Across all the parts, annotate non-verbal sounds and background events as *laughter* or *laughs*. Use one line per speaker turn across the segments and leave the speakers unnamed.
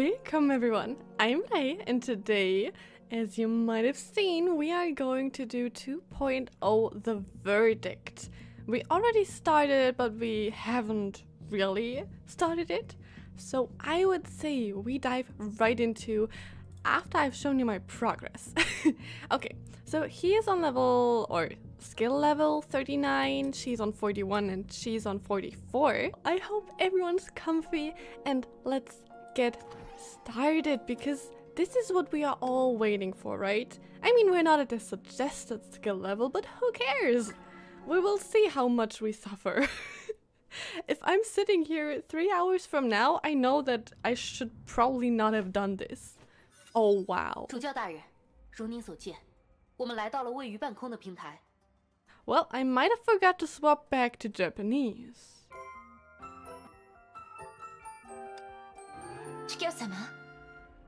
Welcome everyone, I'm Rei and today, as you might have seen, we are going to do 2.0 The Verdict. We already started but we haven't really started it, so I would say we dive right into after I've shown you my progress. *laughs* okay, so he is on level, or skill level 39, she's on 41 and she's on 44. I hope everyone's comfy and let's get started because this is what we are all waiting for, right? I mean, we're not at the suggested skill level, but who cares? We will see how much we suffer. *laughs* if I'm sitting here three hours from now, I know that I should probably not have done this. Oh wow.
主教大人，如您所见，我们来到了位于半空的平台。
Well, I might have forgot to swap back to Japanese.
主教様、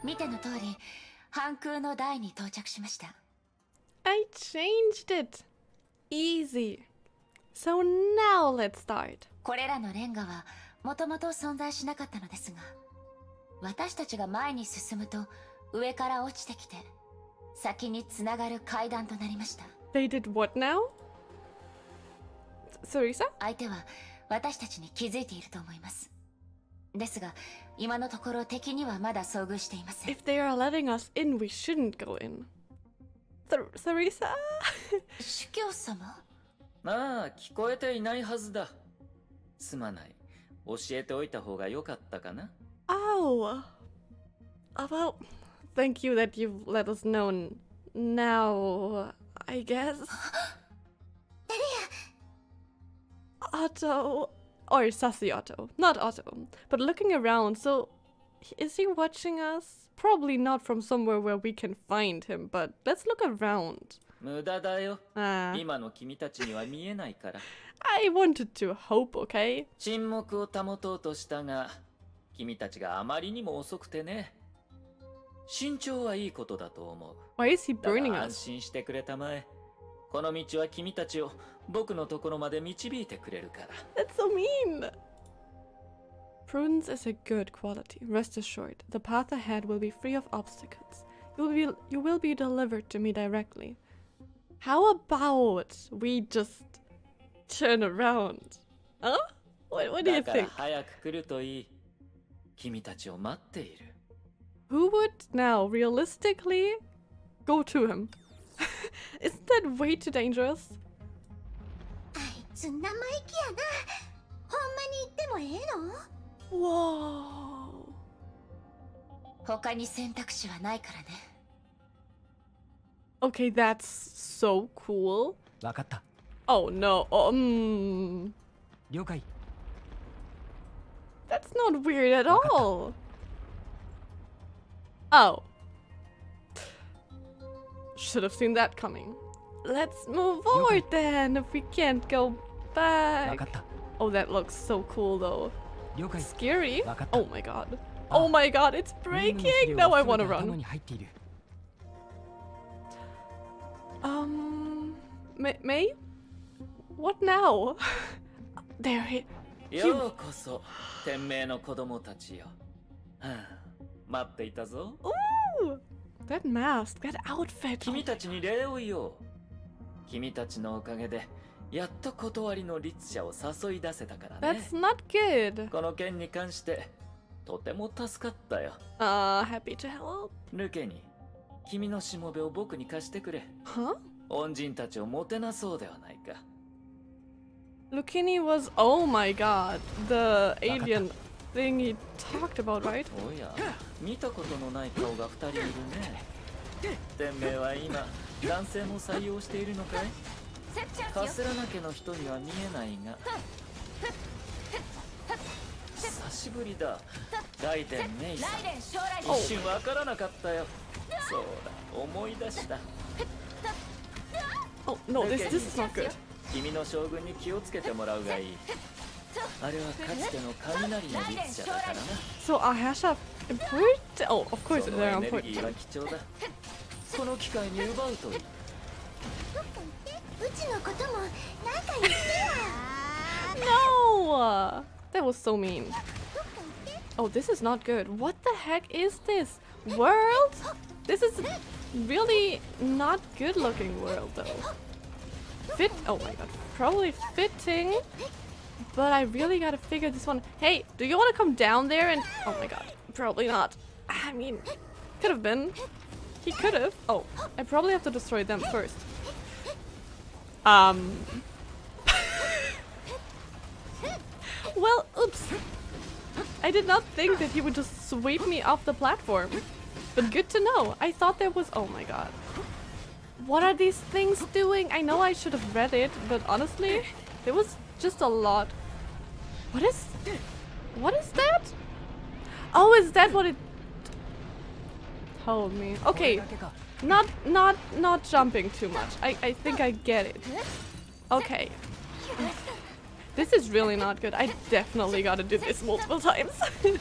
見ての通り、半空の台に到着しました。
I changed it. Easy. So now let's start.
これらのレンガはもともと存在しなかったのですが、私たちが前に進むと上から落ちてきて、先につながる階段となりました。
They did what now? Sarisa?
相手は私たちに気づいていると思います。 ですが、今のところ敵にはまだ遭遇していません。
If they are letting us in, we shouldn't go in. Th Sarisa?
主教様
まあ聞こえていないはずだすまない教えておいた方が良かったかな *laughs*
oh. Oh, well, thank you that you've let us know n- now, I guess. *gasps* Otto. Or Sassy Otto. Not Otto. But looking around, so is he watching us? Probably not from somewhere where we can find him, but let's look around.
無駄だよ
Ah, *laughs*
今の君たちには見えないから
I wanted to hope, okay?
沈黙を保とうとしたが君たちがあまりにも遅くてね慎重はいいことだと思う
Why is he
だ
burning
が安
us?
心してくれたまえ この道は君たちを僕のところまで導いてくれるから
That's so mean! Prudence is a good quality. Rest assured, the path ahead will be free of obstacles. You will be, you will be delivered to me directly. How about we just turn around? Huh? What, what do you
だから
think?
早く来るといい君たちを待っている
Who would now realistically go to him? *laughs* Isn't that way too dangerous?
あいつ生意気やなほんまに言ってもええの
Whoa.
他に選択肢はないからね。
Okay, that's so cool.
わかった
Oh no. Um.
了解
That's not weird at all. Oh. Should have seen that coming. Let's move forward then if we can't go
わ
back.
かった
Oh, that looks so cool though.
了解
Scary?
Wakata.
Oh my god. Oh my god, it's
任務の資
breaking!
料
Now
は
I
全
wanna
て頭
run.
に入っている
Um. May? May? What now? *laughs* there he.
ようこそ天命の子供たちよ、はあ、待っていたぞ
Ooh! That mask, that outfit.
君たちに礼を言おう君たちのおかげでやっと断りの律者を誘い出せたからね
That's not good.
この件に関してとても助かったよ
Uh, happy to help.
ルケに君のしもべを僕に貸してくれ
Huh?
恩人たちをもてなそうではないか
Lucini was. Oh my god. The alien thing he talked about, right?
おや見たことのない顔が二人いるね。天命は今男性も採用しているのかい？カスラナ家の人には見えないが。久しぶりだ。ライデン・メイわからなかったよ。そうだ。思い出した。
Oh no, this this is not good.
君の将軍に気をつけてもらうがいい
So our Herrschaft improved? Oh, of course, they're
on
point. That was so mean. Oh, this is not good. What the heck is this? World? This is really not good looking world though. Fit- oh my god. Probably fitting but I really gotta figure this one- Hey, do you wanna come down there and- Oh my god. Probably not. I mean, could have been. He could have. Oh, I probably have to destroy them first. Um... *laughs* well, oops. I did not think that he would just sweep me off the platform. But good to know. I thought there was... Oh my god. What are these things doing? I know I should have read it, but honestly, there was just a lot. What is... What is that? Oh, is that what it told me? Okay. Not, not, not jumping too much. I, I think I get it. Okay. This is really not good. I definitely gotta do this multiple times. *laughs*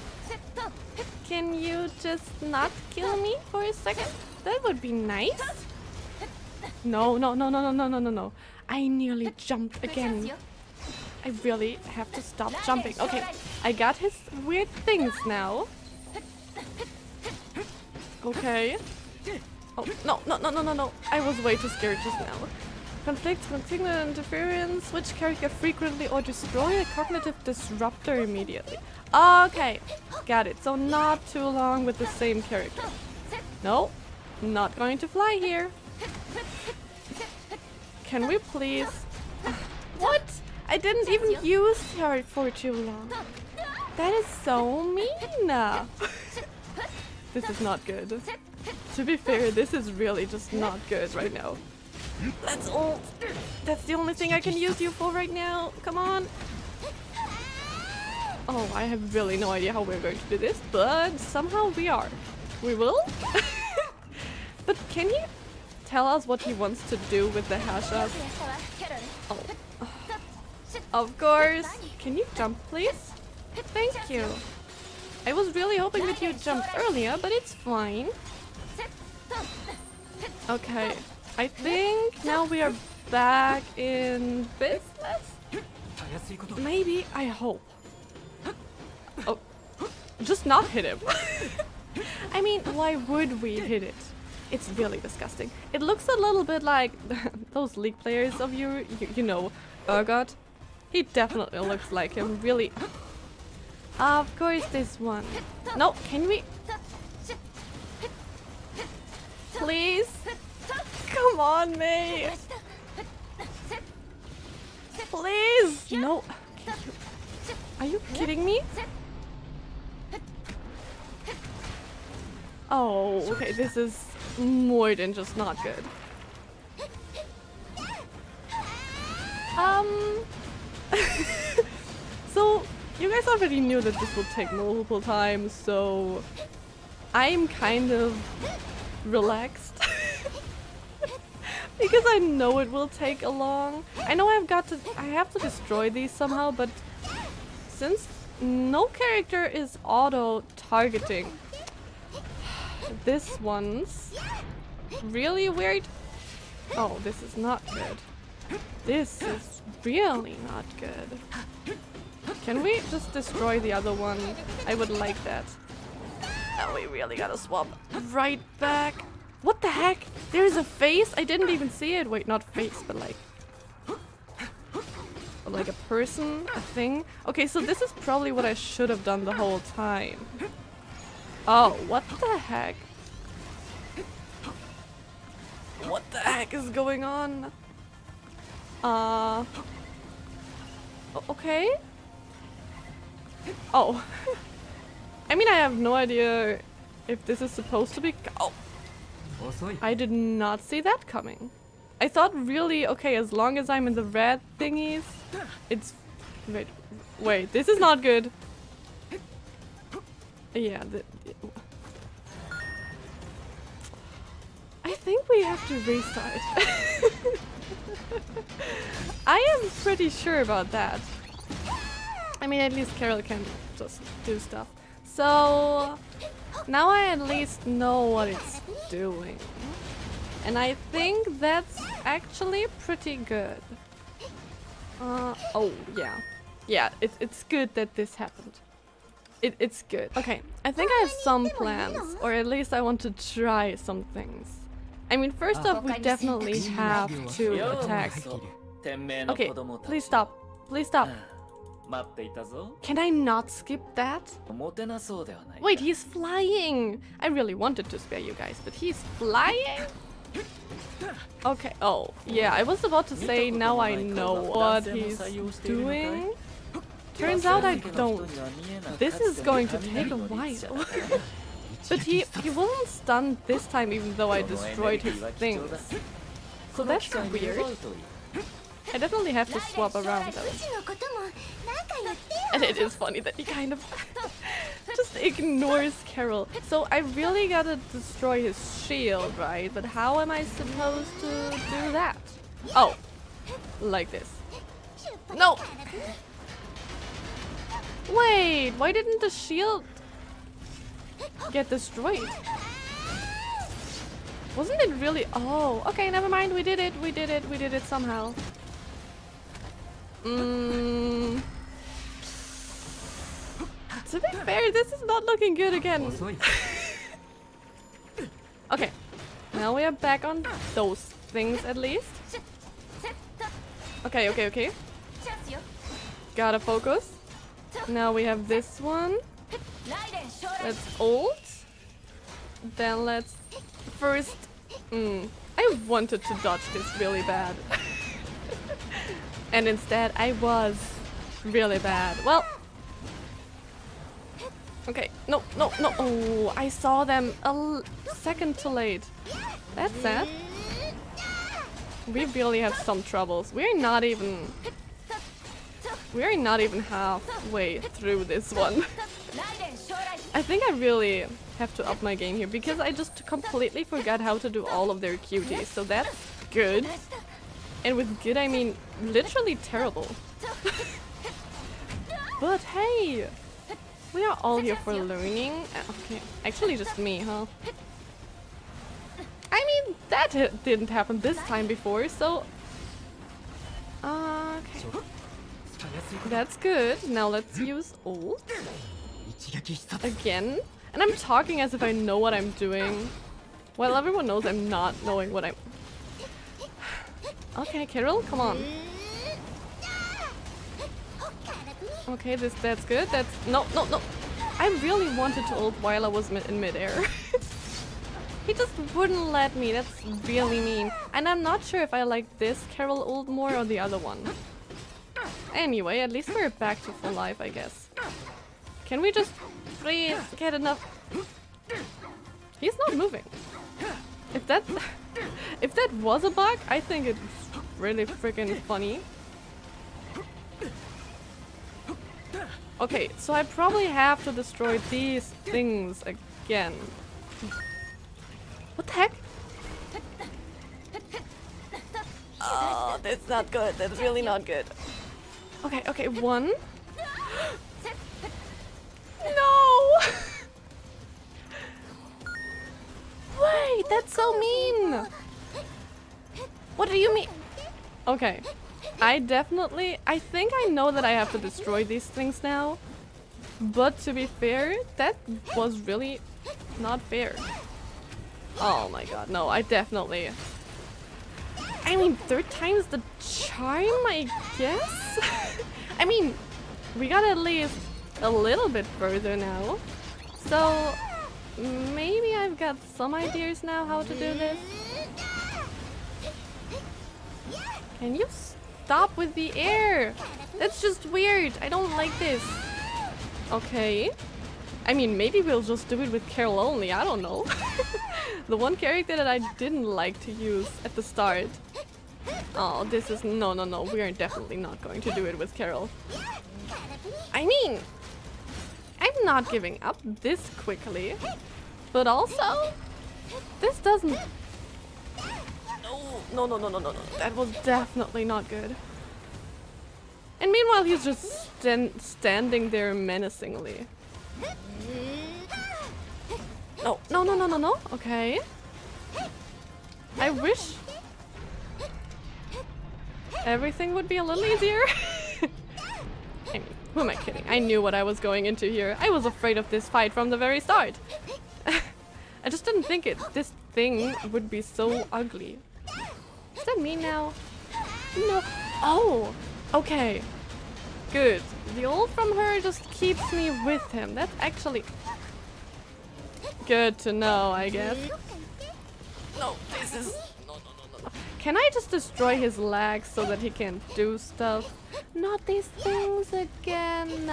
Can you just not kill me for a second? That would be nice. No, no, no, no, no, no, no, no, no. I nearly jumped again. I really have to stop jumping. Okay, I got his weird things now. Okay. Oh, no, no, no, no, no, no. I was way too scared just now. Conflicts, signal interference, switch character frequently or destroy a cognitive disruptor immediately. Okay, got it. So not too long with the same character. No, not going to fly here. Can we please... What? I didn't even use her for too long. That is so mean. this is not good. To be fair, this is really just not good right now. That's all. That's the only thing I can use you for right now. Come on. Oh, I have really no idea how we're going to do this, but somehow we are. We will? *laughs* but can you tell us what he wants to do with the Herrschers? Of course. Can you jump, please? Thank you. I was really hoping that you jumped earlier, but it's fine. Okay. I think now we are back in business? Maybe, I hope. Oh, just not hit him. *laughs* I mean, why would we hit it? It's really disgusting. It looks a little bit like *laughs* those League players of you, you, you know, Urgot. He definitely looks like him, really. Of course this one. No, can we? Please? Come on, Mei! Please! No. Are you kidding me? Oh, okay, this is more than just not good. Um... guys already knew that this would take multiple times, so... I'm kind of relaxed. *laughs* because I know it will take a long. I know I've got to I have to destroy these somehow, but since no character is auto targeting this one's really weird. Oh, this is not good. This is really not good. Can we just destroy the other one? I would like that. Now we really gotta swap right back. What the heck? There's a face? I didn't even see it. Wait, not face, but like... Like a person? A thing? Okay, so this is probably what I should have done the whole time. Oh, what the heck? What the heck is going on? Uh... Okay? Oh. I mean, I have no idea if this is supposed to be... Oh! I did not see that coming. I thought really, okay, as long as I'm in the red thingies, it's... Wait, wait, this is not good. Yeah, the, I think we have to restart. *laughs* I am pretty sure about that. I mean, at least Carole can just do stuff. So now I at least know what it's doing. And I think that's actually pretty good. Uh, oh, yeah. Yeah, it, it's good that this happened. It, it's good. Okay, I think I have some plans, or at least I want to try some things. I mean, first off, we definitely have to attack. Okay, please stop. Please stop.
待っていたぞ
Can I not skip that?
もてなそうではないか
Wait, he's flying! I really wanted to spare you guys, but he's flying? Okay, oh, yeah, I was about to say now I know what he's doing. Turns out I don't. This is going to take a while. *laughs* But he, he wasn't stunned this time even though I destroyed his things. So that's weird. I definitely have to swap around them. *laughs* And it is funny that he kind of *laughs* just ignores Carole. So I really gotta destroy his shield, right? But how am I supposed to do that? Oh, like this. No! Wait, why didn't the shield get destroyed? Wasn't it really- oh, okay, never mind, we did it, we did it, we did it somehow. Mmm... To be fair, this is not looking good again.
Oh, *laughs*
okay. Now we are back on those things at least. Okay, okay, okay. Gotta focus. Now we have this one. That's old. Then let's first... Mm, I wanted to dodge this really bad. *laughs* and instead I was really bad. Well, Okay, no, no, no. Oh, I saw them a second too late. That's sad. We really have some troubles. We're not even... We're not even halfway through this one. *laughs* I think I really have to up my game here because I just completely forgot how to do all of their cuties. So that's good. And with good I mean literally terrible. *laughs* but hey, we are all here for learning. Uh, okay, actually just me, huh? *laughs* I mean, that didn't happen this time before, so... Uh, okay. That's good. Now let's hmm? use ult. Again. And I'm talking as if I know what I'm doing. Well, everyone knows I'm not knowing what I'm... *sighs* Okay, Carole, come on. Hmm? Okay, this that's good. That's... No, no, no. I really wanted to ult while I was mi- in midair. *laughs* he just wouldn't let me. That's really mean. And I'm not sure if I like this Carole ult more or the other one. Anyway, at least we're back to full life, I guess. Can we just please get enough? He's not moving. If that *laughs* if that was a bug, I think it's really freaking funny. Okay, so I probably have to destroy these things again. What the heck? Oh, that's not good. That's really not good. Okay, okay, one. *gasps* No! Wait, that's so mean! What do you mean? Okay. I definitely... I think I know that I have to destroy these things now. But to be fair, that was really not fair. Oh my god, no, I definitely... I mean, third time's the charm, I guess? *laughs* I mean, we got at least a little bit further now. So, maybe I've got some ideas now how to do this. Can you stop with the air? That's just weird. I don't like this. Okay. I mean, maybe we'll just do it with Carole only. I don't know. *laughs* the one character that I didn't like to use at the start. Oh, this is... No, no, no. We are definitely not going to do it with Carole. I mean... I'm not giving up this quickly. But also... This doesn't... No, no, no, no, no, no. That was definitely not good. And meanwhile, he's just stan standing there menacingly. No, no, no, no, no, no. Okay. I wish everything would be a little easier. *laughs* I mean, Who am I kidding? I knew what I was going into here. I was afraid of this fight from the very start. *laughs* I just didn't think it. This thing would be so ugly. Is that me now? No. Oh, okay. Good. The ult from her just keeps me with him. That's actually good to know, I guess. No, this is... No, no, no, no. Can I just destroy his legs so that he can do stuff? Not these things again.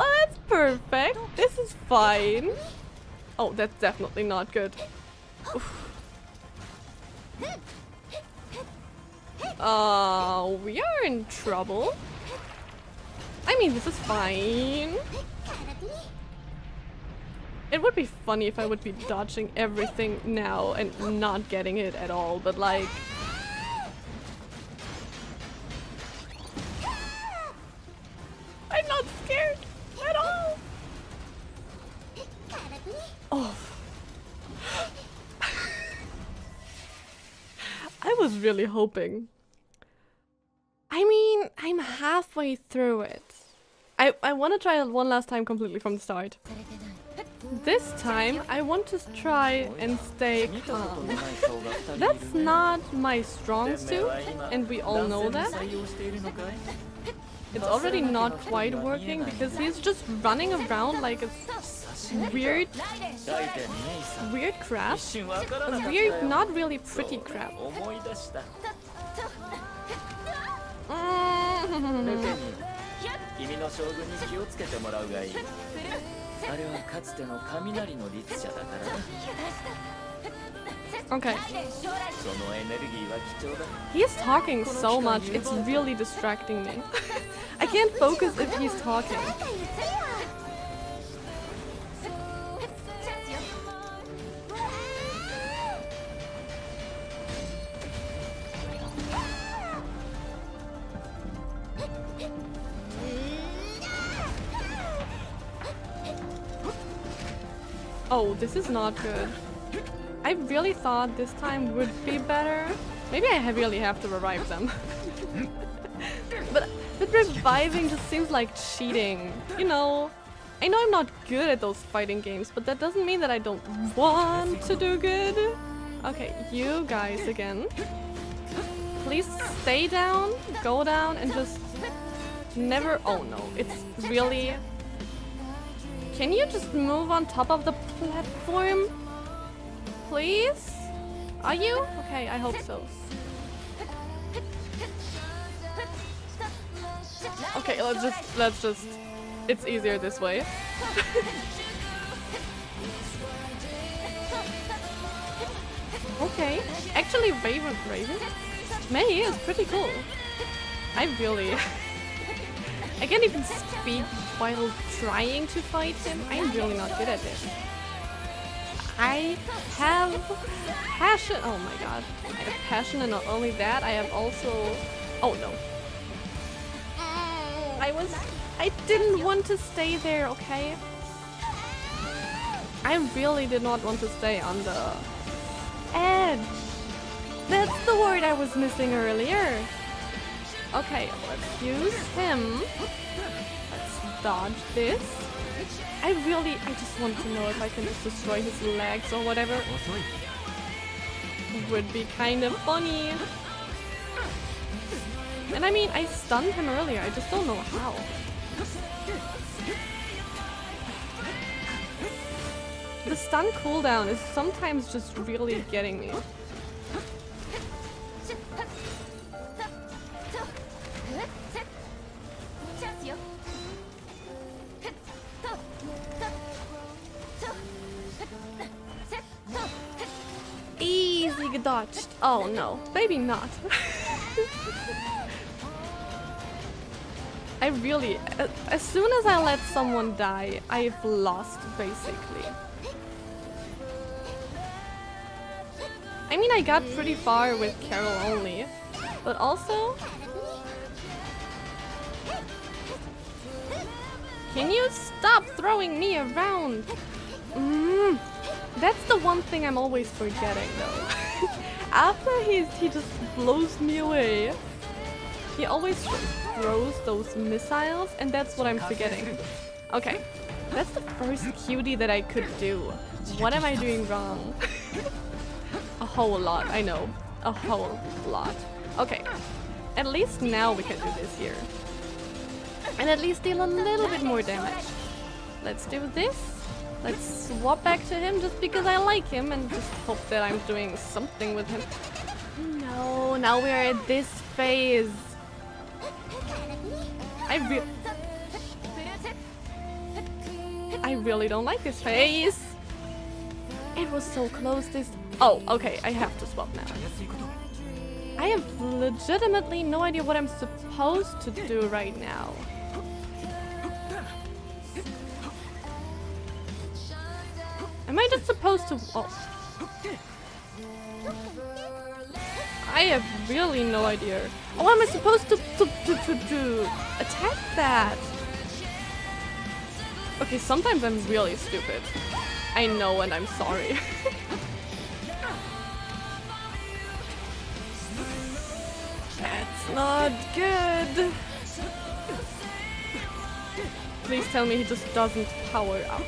Well, that's perfect. This is fine. Oh, that's definitely not good. Oh, uh, we are in trouble. I mean, this is fine. It would be funny if I would be dodging everything now and not getting it at all, but like... really hoping. I mean, I'm halfway through it. I, I want to try it one last time completely from the start. This time, I want to try and stay calm. That's not my strong suit, and we all know that. It's already not quite working because he's just running around like a weird, weird crap. Weird, not really pretty crap. Mm. Okay. He's talking so much, it's really distracting me. *laughs* I can't focus if he's talking. Oh, this is not good. I really thought this time would be better. Maybe I really have to revive them. *laughs* but, but reviving just seems like cheating. You know, I know I'm not good at those fighting games, but that doesn't mean that I don't want to do good. Okay, you guys again. Please stay down, go down, and just never... Oh no, it's really can you just move on top of the platform? Please? Are you? Okay, I hope so. Okay, let's just, let's just, it's easier this way. *laughs* okay, actually Raven, Raven? Mei is pretty cool. I really, *laughs* I can't even speak while trying to fight him. I'm really not good at this. I have passion. Oh my god. I have passion and not only that, I have also... Oh no. I was... I didn't want to stay there, okay? I really did not want to stay on the edge. That's the word I was missing earlier. Okay, let's use him Let's dodge this. I really, I just want to know if I can just destroy his legs or whatever. Oh, would be kind of funny. And I mean, I stunned him earlier, I just don't know how. The stun cooldown is sometimes just really getting me. Easy dodged. Oh no, maybe not. I really, as soon as I let someone die, I've lost basically. I mean, I got pretty far with Carole only, but also... Can you stop throwing me around? Mm. That's the one thing I'm always forgetting though. *laughs* After he's, he just blows me away, he always throws those missiles and that's what I'm forgetting. Okay, that's the first cutie that I could do. What am I doing wrong? a whole lot, I know. A whole lot. Okay, at least now we can do this here. And at least deal a little bit more damage. Let's do this. Let's swap back to him just because I like him and just hope that I'm doing something with him. No, now we are at this phase. I re I really don't like this phase. It was so close this... Oh, okay, I have to swap now. I have legitimately no idea what I'm supposed to do right now. Am I just supposed to... Oh. I have really no idea. Oh, am I supposed to, to, to, to, to attack that? Okay, sometimes I'm really stupid. I know and I'm sorry. *laughs* That's not good. Please tell me he just doesn't power up.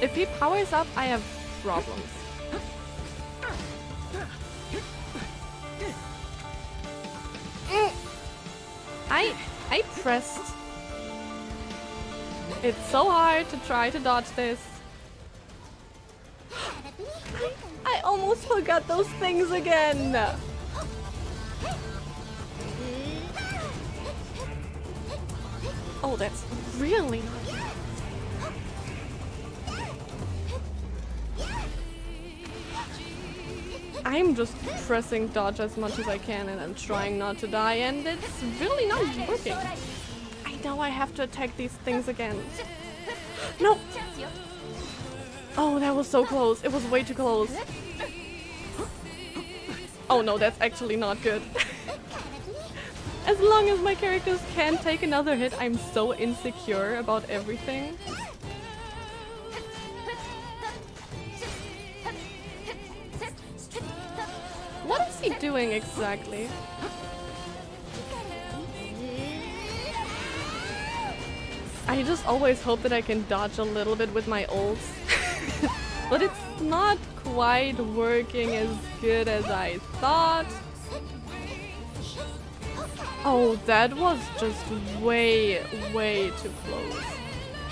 If he powers up, I have problems. I I pressed. It's so hard to try to dodge this. *gasps* I almost forgot those things again. Oh, that's really I'm just pressing dodge as much as I can and I'm trying not to die and it's really not working. I know I have to attack these things again. No! Oh, that was so close. It was way too close. Oh no, that's actually not good. *laughs* as long as my characters can take another hit, I'm so insecure about everything. Doing exactly? I just always hope that I can dodge a little bit with my ults. *laughs* but it's not quite working as good as I thought. Oh, that was just way, way too close.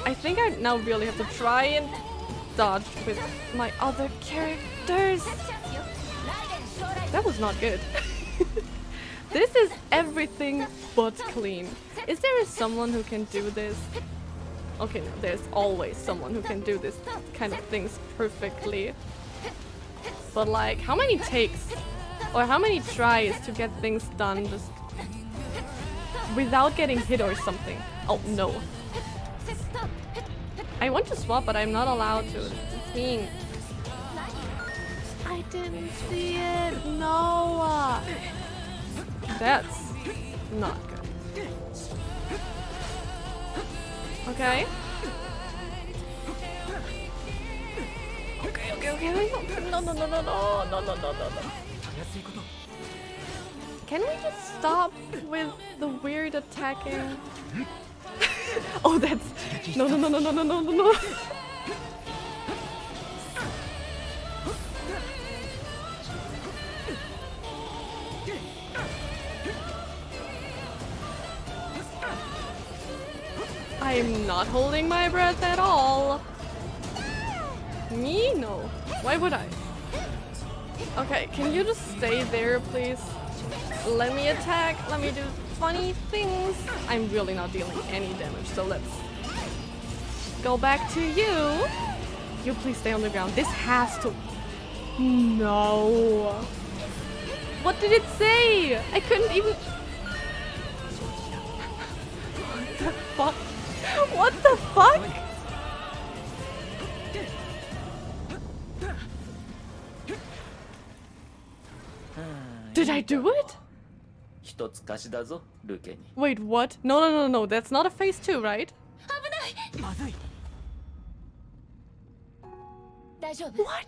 I think I now really have to try and dodge with my other characters. That was not good. *laughs* this is everything but clean. Is there someone who can do this? Okay, no, there's always someone who can do this kind of things perfectly. But like, how many takes or how many tries to get things done just without getting hit or something? Oh, no. I want to swap, but I'm not allowed to. It's mean. I didn't see it. No. That's not good. Okay. Okay, okay, okay. No, no, no, no, no, no, no, no, no, no. Can we just stop with the weird attacking? oh, that's no, no, no, no, no, no, no, no, no. Not holding my breath at all. Me? No. Why would I? Okay, can you just stay there, please? Let me attack. Let me do funny things. I'm really not dealing any damage, so let's go back to you. You please stay on the ground. This has to... No. What did it say? I couldn't even... What the fuck? Did I do it? Wait, what? No, no, no, no. That's not a phase two, right?
大丈夫
What?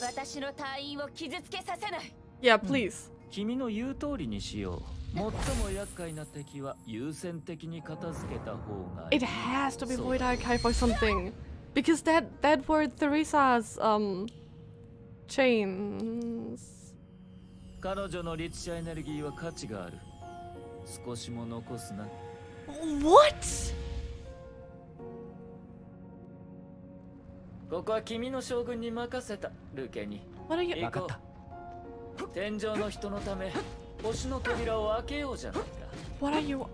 私の隊員を傷つけさせない
Yeah, please.
君の言う通りにしよう 最も厄介な敵は優先的に片付けた方がいい。
It has to be Void Archive for something. Because that, that were Theresa's、um, chains.
彼女のリッチャーエネルギーは価値がある。少しも残すな。
What?
ここは君の将軍に任せた、ルケに。
あれ、よ
かった。天井の人のため、星の扉を開けようじゃないか
What are you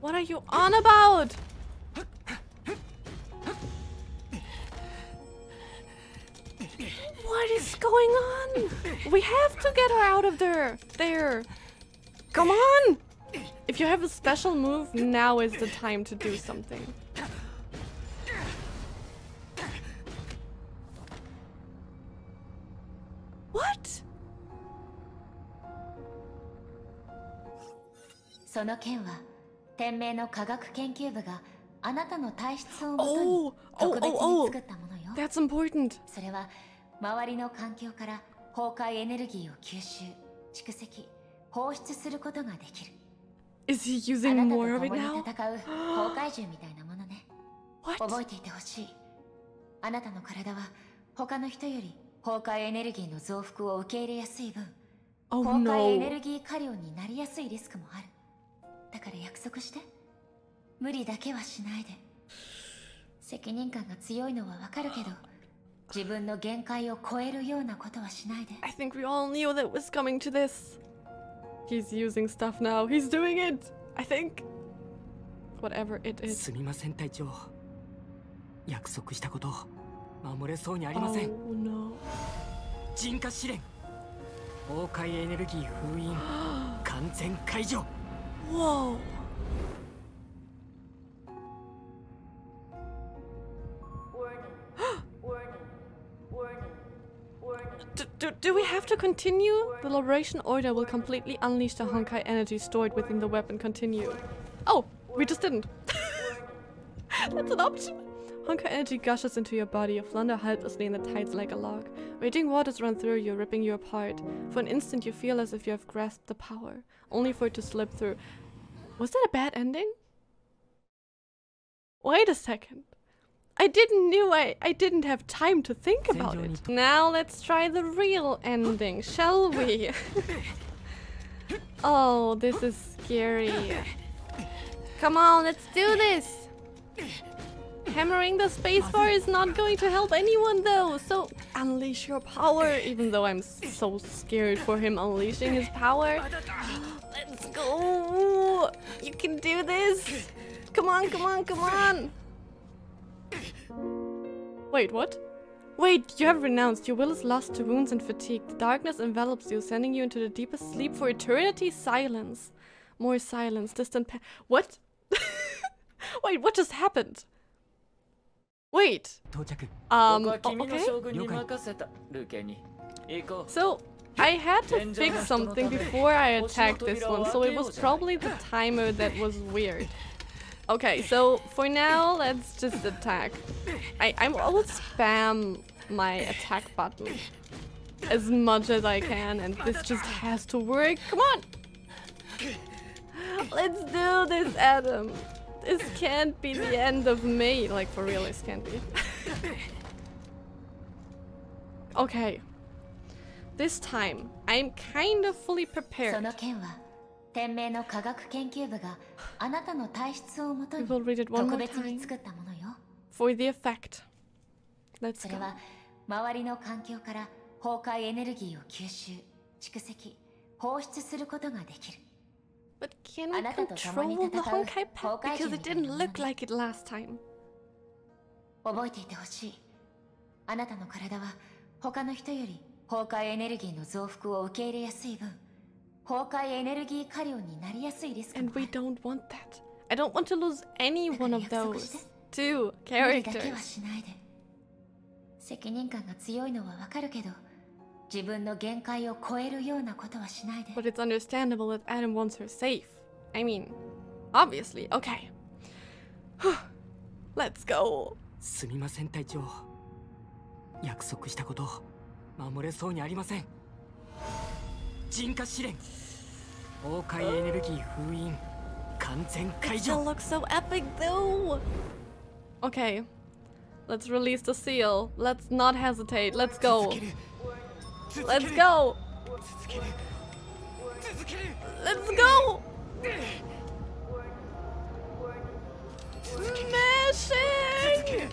What are you on about? What is going on? We have to get her out of there. There. Come on. If you have a special move, now is the time to do something.
その件は天命の科学研究部があなたの体質をもと
Oh,
に
oh,
特別
oh,
に
oh.
作ったものよ
That's important.
それは周りの環境から崩壊エネルギーを吸収蓄積放出することができる
Is he
あ
using
なたと
more of
共
it
に
now?
戦う崩壊獣みたいなものね
What?
覚えていてほしいあなたの体は他の人より崩壊エネルギーの増幅を受け入れやすい分
Oh
崩壊エネ.ルギー過量になりやすいリスクもあるだから約束して無理だけはしないで責任感が強いのはわかるけど自分の限界を超えるようなことはしないで
I think we all knew that was coming to this. He's using stuff now. He's doing it. I think. Whatever it is.
すみません隊長約束したこと守れそうにありま
Oh
せん
no.
人化試練崩壊エネルギー封印完全解除
Whoa. *gasps* Do, do, do we have to continue? The Liberation Order will completely unleash the Honkai energy stored within the weapon. Continue. Oh, we just didn't. *laughs* That's an option. Honkai energy gushes into your body. You flounder helplessly in the tides like a log. Raging waters run through you, ripping you apart. For an instant, you feel as if you have grasped the power, only for it to slip through. Was that a bad ending? Wait a second. I didn't knew I, I didn't have time to think about it. Now let's try the real ending, shall we? *laughs* oh, this is scary. Come on, let's do this. Hammering the spacebar is not going to help anyone though, so unleash your power, even though I'm so scared for him unleashing his power. Let's go! You can do this! Come on, come on, come on! Wait, what? Wait, you have renounced. Your will is lost to wounds and fatigue. The darkness envelops you, sending you into the deepest sleep for eternity. Silence. More silence. Distant pa- What? *laughs* Wait, what just happened? Wait. Um, okay. So, I had to fix something before I attacked this one, so it was probably the timer that was weird. Okay, so for now, let's just attack. I, I will spam my attack button as much as I can, and this just has to work. Come on! Let's do this, Adam! This can't be the end of me. Like, for real, this can't be. okay. This time, I'm kind of fully
そ
prepared.
の件は天命の科学研究部があなたの体質をもと
We
に
will read it one
特
more
別に
time
作ったものよ
for the effect. Let's
そ
go.
れは周りの環境から崩壊エネルギーを吸収蓄積放出することができる
But can we
あなたと共に
control the
戦う
Honkai pet?
崩壊
Because
獣
it
みたいな
didn't
もの
look
ね
like it last time.
覚えていてほしいあなたの体は他の人より崩壊エネルギーの増幅を受け入れやすい分崩壊エネルギー過量になりやすいリスクも
And
あ
we
る
don't want that. I don't want to lose any one of
だから約束して
those two
無理だけは
characters.
しないで責任感が強いのはわかるけど 自分の限界を超えるようなことはしないで
But it's understandable that Adam wants her safe. I mean, obviously. Okay. *sighs* Let's go.
すみません隊長 約束したこと守れそうにありません人化試練崩壊エネルギー封印完全
It
解
still
除
looks so epic though. Okay. Let's release the seal. Let's not hesitate. Let's go.
続ける続け
Let's go. Let's go. Smashing.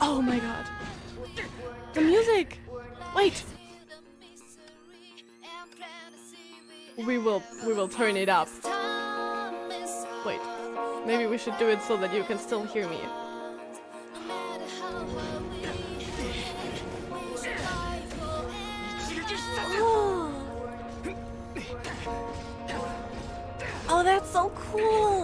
Oh my god. The music. Wait. We will we will turn it up. Wait. Maybe we should do it so that you can still hear me. Oh. That's so cool.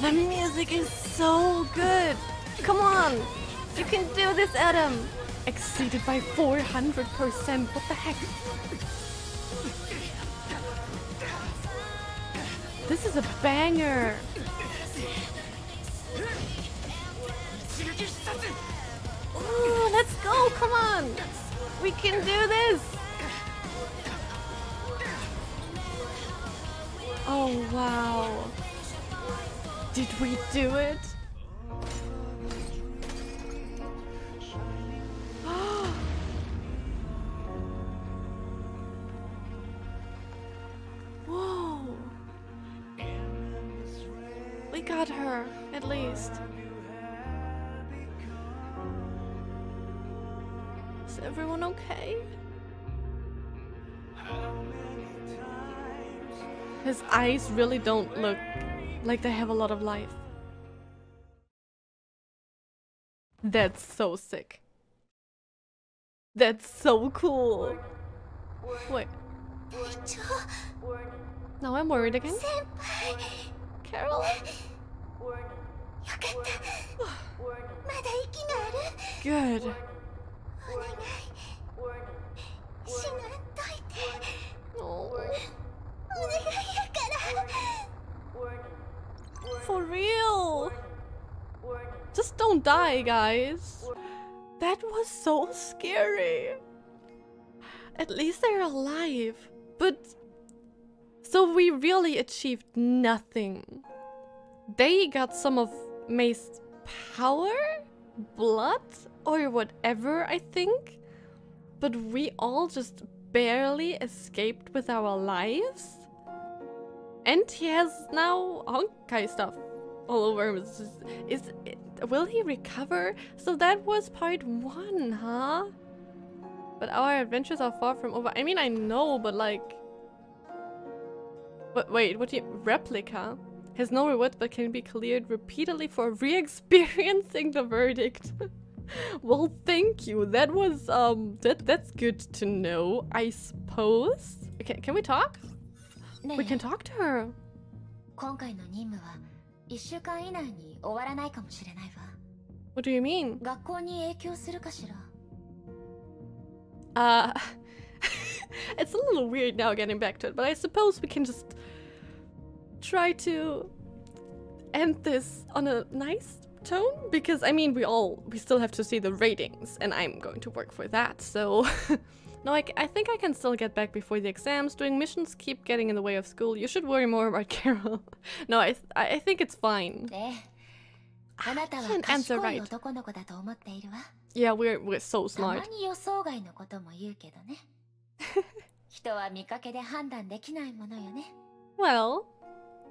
The music is so good. Come on. You can do this, Adam. Exceeded by 400%. What the heck? This is a banger. Ooh, let's go. Come on. We can do this. Oh, wow. Did we do it? *gasps* Whoa. We got her, at least. Is everyone okay? His eyes really don't look like they have a lot of life. That's so sick. That's so cool. Wait. Now I'm worried again.
Carole.
Good. Oh for real. Just don't die, guys. That was so scary. At least they're alive. But. So we really achieved nothing. They got some of Mei's power? Blood? Or whatever, I think. But we all just barely escaped with our lives? And he has now Honkai stuff all over him. Is will he recover? So that was part one, huh? But our adventures are far from over. I mean, I know, but like. But wait, what do you replica? Has no rewards but can be cleared repeatedly for *laughs* re-experiencing the verdict. *laughs* well, thank you. That was um that that's good to know, I suppose. Okay, can we talk?
ね
We
え
can talk to her.
今回の任務は1週間以内に終わらないかもしれないわ
What do you mean?
学校に影響するかしら
Uh, *laughs* it's a little weird now getting back to it, but I suppose we can just try to end this on a nice tone because I mean we all we still have to see the ratings and I'm going to work for that. So *laughs* No, I, I think I can still get back before the exams. Doing missions keep getting in the way of school. You should worry more *laughs* about Carole. no, I, th I think it's fine.
Ah,
can answer right. Yeah, we're, we're so smart. *laughs* well,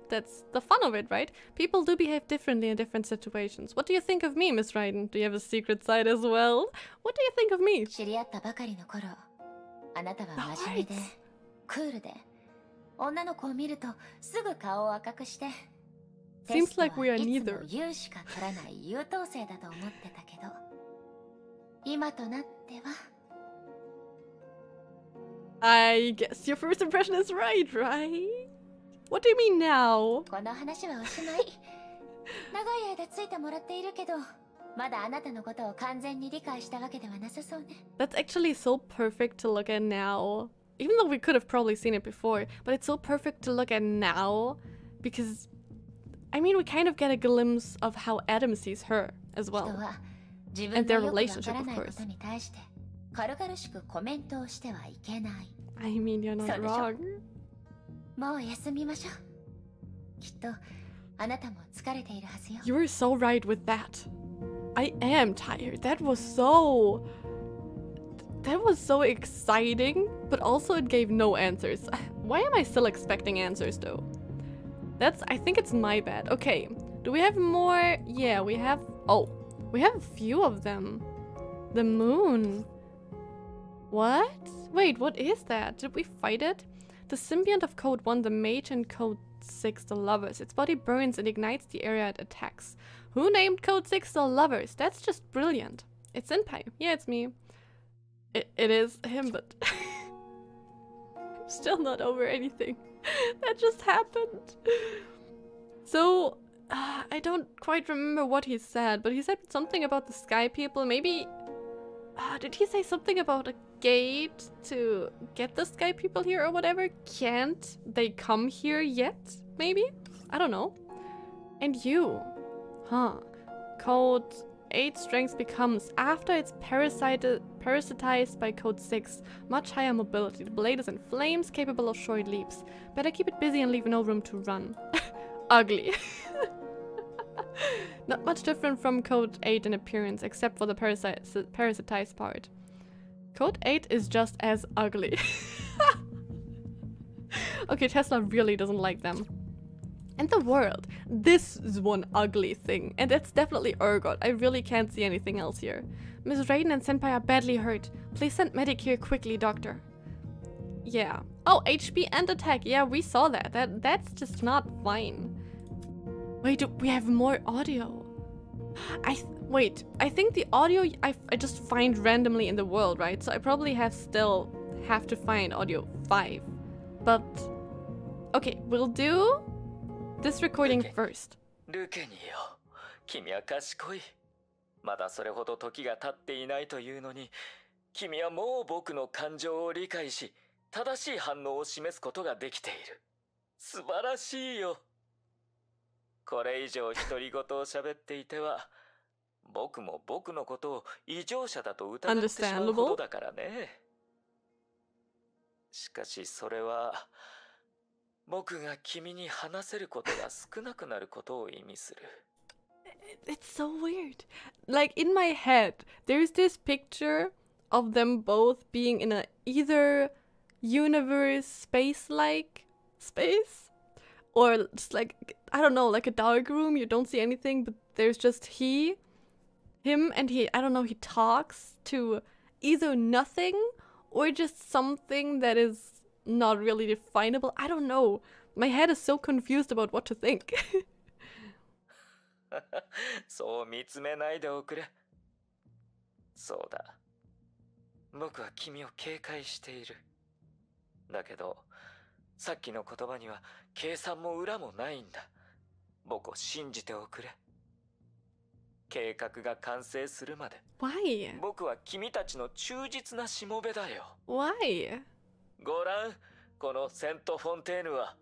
that's the fun of it, right? People do behave differently in different situations. What do you think of me, Miss Raiden? Do you have a secret side as well? What do you think of me?
あなたは真面目で
Right.
クールで女の子を見るとすぐ顔を赤くして
Seems
テスト
like we are
はいつも
neither.
優しか取らない優等生だと思ってたけど今となっては
I guess your first impression is right, right? What do you mean now? *laughs*
この話はおしまい長い間ついてもらっているけど まだあなたのことを完全に理解したわけではなさそうね
That's actually so perfect to look at now. Even though we could have probably seen it before, but it's so perfect to look at now because I mean we kind of get a glimpse of how Adam sees her as
人
well.
は自
And
分
their
のよくわ
relationship,
から
of
ない
course.
ことに対して軽々しくコメントをしてはいけない
I mean you're not
So the
wrong.
もう休みましょうきっとあなたも疲れているはずよ
You were so right with that. I am tired. That was so. That was so exciting, but also it gave no answers. *laughs* Why am I still expecting answers though? That's. I think it's my bad. Okay. Do we have more? Yeah, we have. Oh, we have a few of them. The moon. What? Wait, what is that? Did we fight it? The symbiont of Code 1, the mage, and Code 6, the lovers. Its body burns and ignites the area it attacks. Who named Code 6 the lovers? That's just brilliant. It's Senpai. Yeah, it's me. It, it is him, but I'm *laughs* still not over anything. *laughs* that just happened. So, uh, I don't quite remember what he said, but he said something about the sky people. Maybe. Uh, did he say something about a gate to get the sky people here or whatever? Can't they come here yet? Maybe? I don't know. And you. Huh. Code 8 strength becomes, after it's parasitized by code 6, much higher mobility. The blade is in flames, capable of short leaps. Better keep it busy and leave no room to run. *laughs* Ugly. *laughs* Not much different from code 8 in appearance, except for the parasitized part. Code 8 is just as ugly. *laughs* okay, Tesla really doesn't like them. And the world. This is one ugly thing. And it's definitely Urgot. I really can't see anything else here. Miss Raiden and Senpai are badly hurt. Please send medic here quickly, doctor. Yeah. Oh, HP and attack. Yeah, we saw that. That That's just not fine. Wait, we have more audio. I wait. I think the audio I, I just find randomly in the world, right? So I probably have still have to find audio 5. But okay, we'll do this recording first.
ルケニーよ。君は賢い。まだそれほど時が経っていないというのに君はもう僕の感情を理解し正しい反応を示すことができている。素晴らしいよ。これ以上独り言を喋っていては僕も僕のことを異常者だと疑ってしまうほどだからね。しかしそれは僕が君に話せることが少なくなることを意味する
It's so weird. Like in my head, there's this picture of them both being in a either universe space like space or just like I don't know, like a dark room, you don't see anything, but there's just he him and he I don't know, he talks to either nothing or just something that is not really definable. I don't know. My head is so confused about what to think. *laughs*
そう見つめないでおくれそうだ僕は君を警戒しているだけどさっきの言葉には計算も裏もないんだ僕を信じておくれ計画が完成するまで
Why?
僕は君たちの忠実なしもべだよ
Why?
ごらんこのセント・フォンテーヌは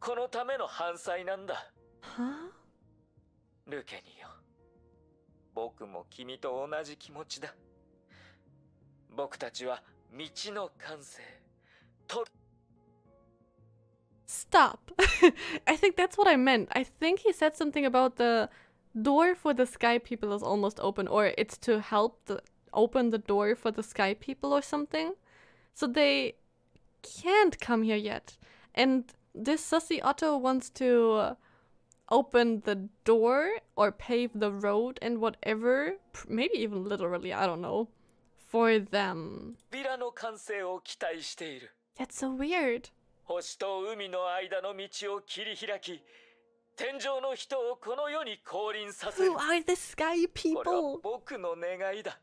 このための反対なんだ
Huh?
ルケニーよ僕も君と同じ気持ちだ僕たちは道の完成と
Stop. *laughs* I think that's what I meant. I think he said something about the door for the sky people is almost open, or it's to help the, open the door for the sky people or something. So they can't come here yet. And this sussy Otto wants to uh, open the door or pave the road and whatever, p- maybe even literally, I don't know, for them.
ビラの完成を期待している
That's so weird.
星と海の間の道を切り開き天上の人をこの世に降臨させる
Who are the sky
これは
people?
僕の願いだ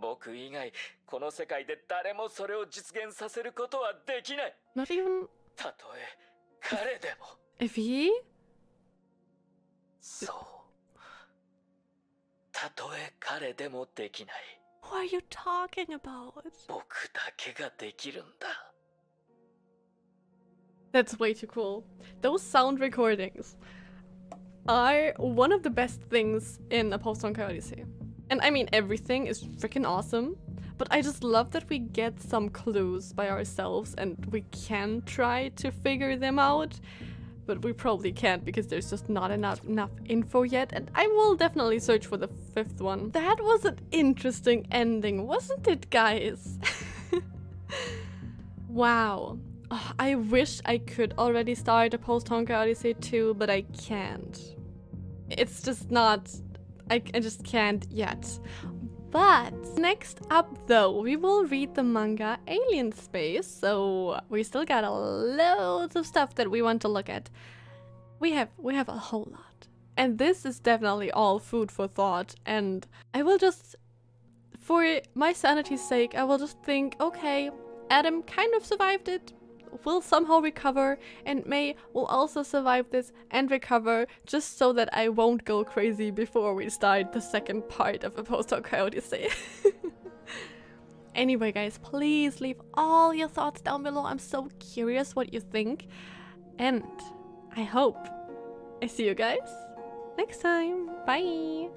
僕以外この世界で誰もそれを実現させることはできない
Not even
たとえ彼でも
if he?
そうたとえ彼でもできない
What are you talking about?
僕だけができるんだ
That's way too cool. Those sound recordings are one of the best things in a post Honkai Odyssey. And I mean, everything is freaking awesome, but I just love that we get some clues by ourselves and we can try to figure them out. But we probably can't because there's just not enough enough info yet, and I will definitely search for the fifth one. That was an interesting ending, wasn't it, guys? *laughs* wow. Ugh, I wish I could already start a post Honkai Odyssey 2, but I can't. It's just not. I, I just can't yet. But next up, though, we will read the manga Alien Space. So we still got a loads of stuff that we want to look at. We have we have a whole lot, and this is definitely all food for thought. And I will just, for my sanity's sake, I will just think, okay, Adam kind of survived it, will somehow recover, and Mei will also survive this and recover, just so that I won't go crazy before we start the second part of a post Honkai Odyssey. *laughs* anyway, guys, please leave all your thoughts down below. I'm so curious what you think, and I hope I see you guys next time. Bye.